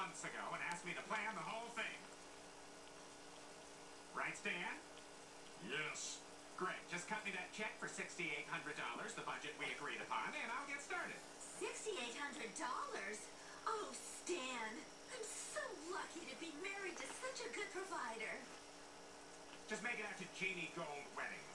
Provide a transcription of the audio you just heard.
months ago and asked me to plan the whole thing. Right, Stan? Yes. Great. Just cut me that check for $6,800, the budget we agreed upon, and I'll get started. $6,800? Oh, Stan, I'm so lucky to be married to such a good provider. Just make it out to Jeannie Gold Jeannie Gold, wedding